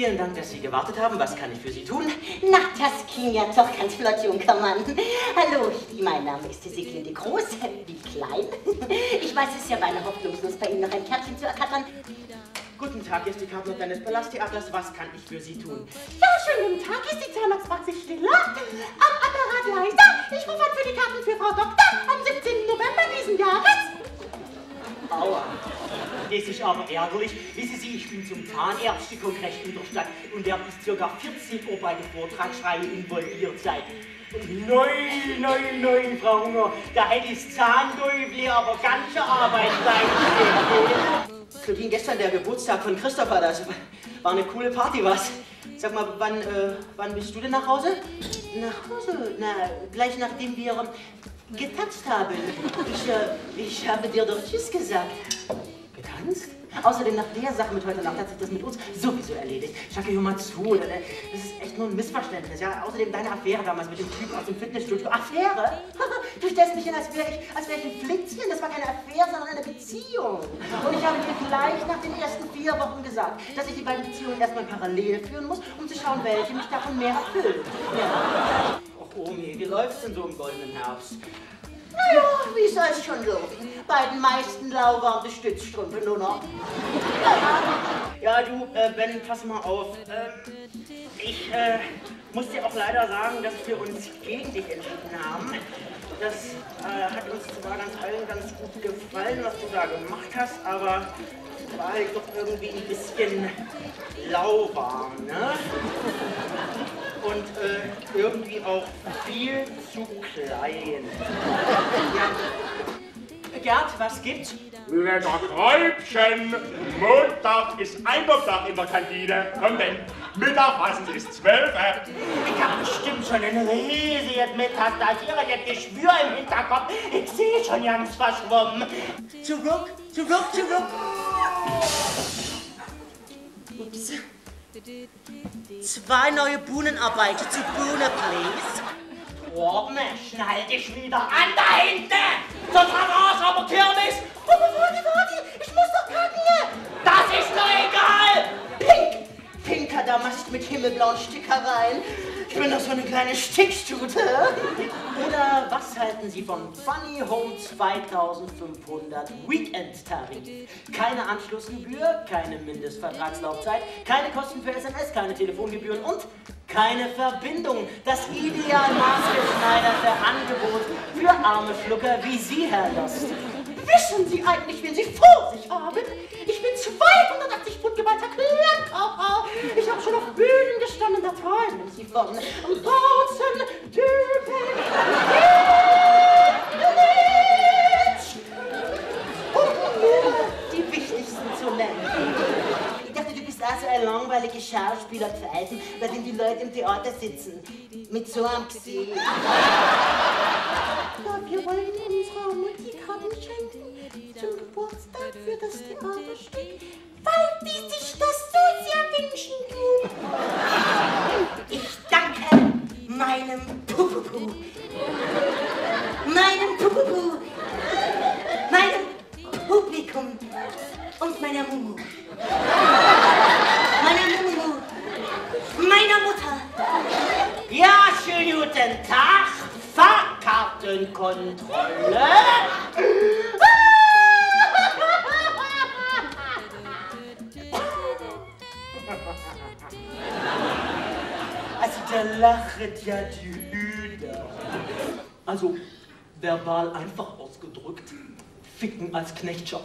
Vielen Dank, dass Sie gewartet haben. Was kann ich für Sie tun? Na, das ging ja doch ganz flott, Junkermann. Hallo, mein Name ist Sieglinde Groß, wie klein. Ich weiß, es ist ja beinahe hoffnungslos, bei Ihnen noch ein Kärtchen zu ergattern. Guten Tag, hier ist die Karte deines Palasttheaters. Was kann ich für Sie tun? Ja, schönen guten Tag, hier ist die Zahnarztpraxis Stiller. Am Apparat leiser. Ich rufe an für die Karten für Frau Doktor am 17. November diesen Jahres. Das ist aber ärgerlich. Wissen Sie, ich bin zum Zahnärztekongress in der Stadt und der ist circa 14 Uhr bei der Vortragsreihe involviert seid. Nein, nein, nein, Frau Hunger, da hätte ich Zahndäubli aber ganze Arbeit leisten So ging gestern der Geburtstag von Christopher, das war eine coole Party, was? Sag mal, wann, äh, wann bist du denn nach Hause? Nach Hause? Na, gleich nachdem wir getanzt haben. Ich, äh, ich habe dir doch Tschüss gesagt. Getanzt? Außerdem nach der Sache mit heute Nacht hat sich das mit uns sowieso erledigt. Schacke, hör mal zu, das ist echt nur ein Missverständnis. Ja? Außerdem deine Affäre damals mit dem Typen aus dem Fitnessstudio. Affäre? Du stellst mich hin, als wäre ich, als ich ein Flitzchen. Das war keine Affäre, sondern eine Beziehung. Und ich habe dir gleich nach den ersten vier Wochen gesagt, dass ich die beiden Beziehungen erstmal parallel führen muss, um zu schauen, welche mich davon mehr erfüllt. Ja. Och, Omi, wie läuft's denn so im goldenen Herbst? Naja, wie soll es schon laufen? Bei den meisten lauwarme Stützstrümpfe nur noch. Ja, du, äh, Ben, pass mal auf. Ähm, ich äh, muss dir auch leider sagen, dass wir uns gegen dich entschieden haben. Das äh, hat uns zwar ganz allen ganz gut gefallen, was du da gemacht hast, aber war halt doch irgendwie ein bisschen lauwarm, ne? Und äh, irgendwie auch viel zu klein. Ja. Gerd, was gibt's? Lecker Kräubchen! Montag ist Einwurftag in der Kantine. Komm denn, Mittagessen ist zwölf. Ich hab bestimmt schon ein riesiges Mittag, da hier ein Geschwür im Hinterkopf. Ich sehe schon ganz verschwommen. Zurück, zurück, zurück. Ups. Zwei neue Buhnenarbeiter zu Buhne, please. Torben, schnall dich wieder an da hinten! Sonst Himmelblauen Stickereien. Ich bin doch so eine kleine Stickstute. Oder was halten Sie von Funny Home 2500 Weekend Tarif? Keine Anschlussgebühr, keine Mindestvertragslaufzeit, keine Kosten für SMS, keine Telefongebühren und keine Verbindung. Das ideal maßgeschneiderte Angebot für arme Schlucker wie Sie, Herr Lost. Wissen Sie eigentlich, wen Sie vor sich haben? Ich bin 280 Sie von Bautzen, Litsch. Um nur die wichtigsten zu nennen. Ich dachte, du bist auch so ein langweiliger Schauspieler gewesen, bei dem die Leute im Theater sitzen. Mit so einem Gesicht. Ja, wir wollen unserer Mutti Karten schenken zum Geburtstag für das Theaterstück, meinem Pupupu. Meinem Pupupu. Meinem Publikum. Und meiner Mumu. Meiner Mumu. Meiner Mutter. Ja, schönen guten Tag, Fahrkartenkontrolle. Lachet ja die Hühner. Also verbal einfach ausgedrückt, ficken als Knechtschaft.